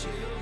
Children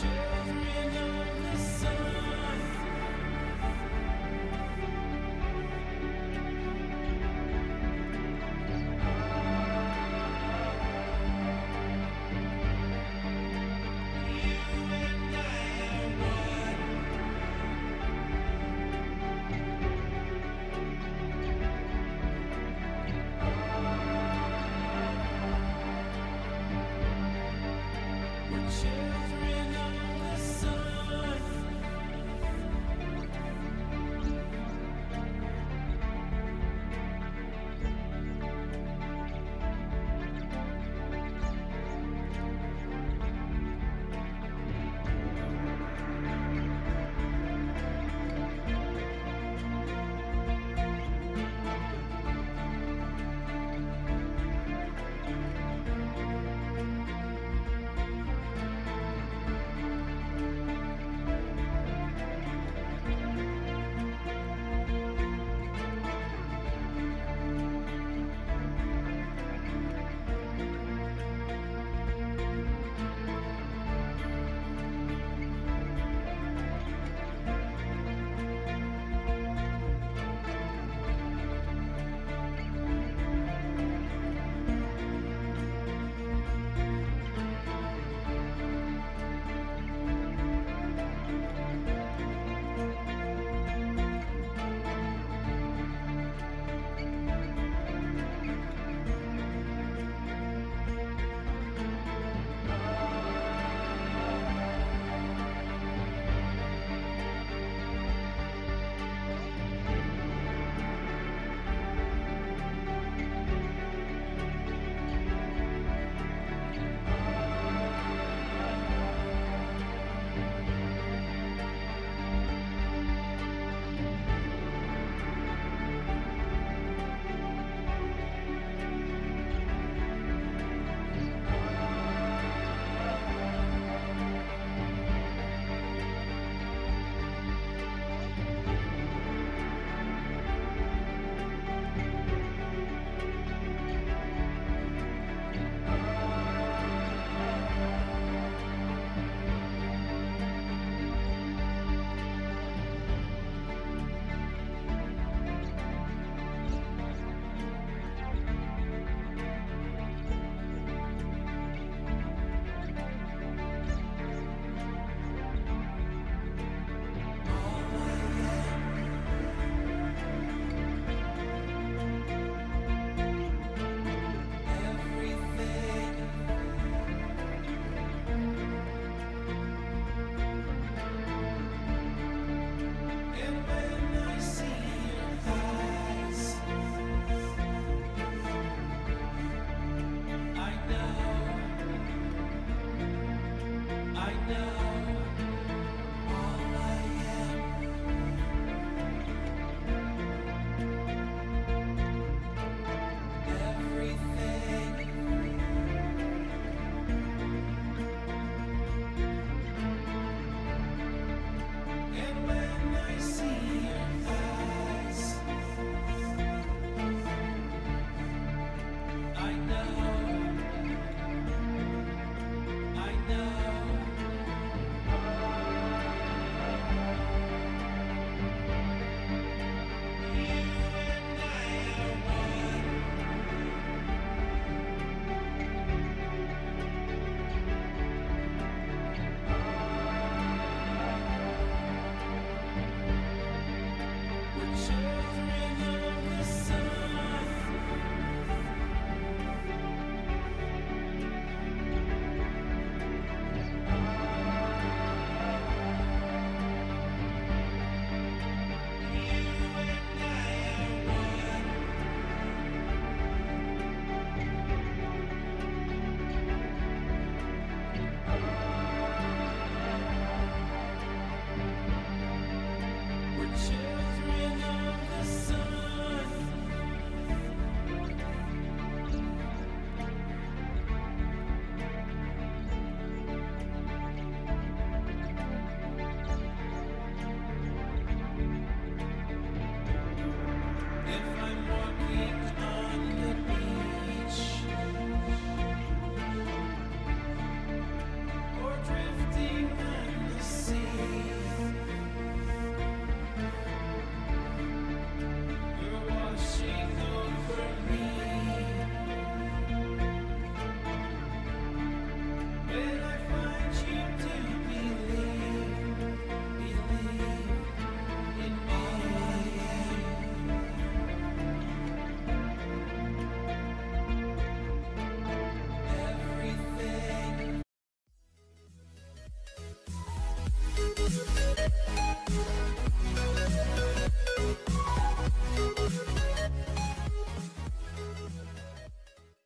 We're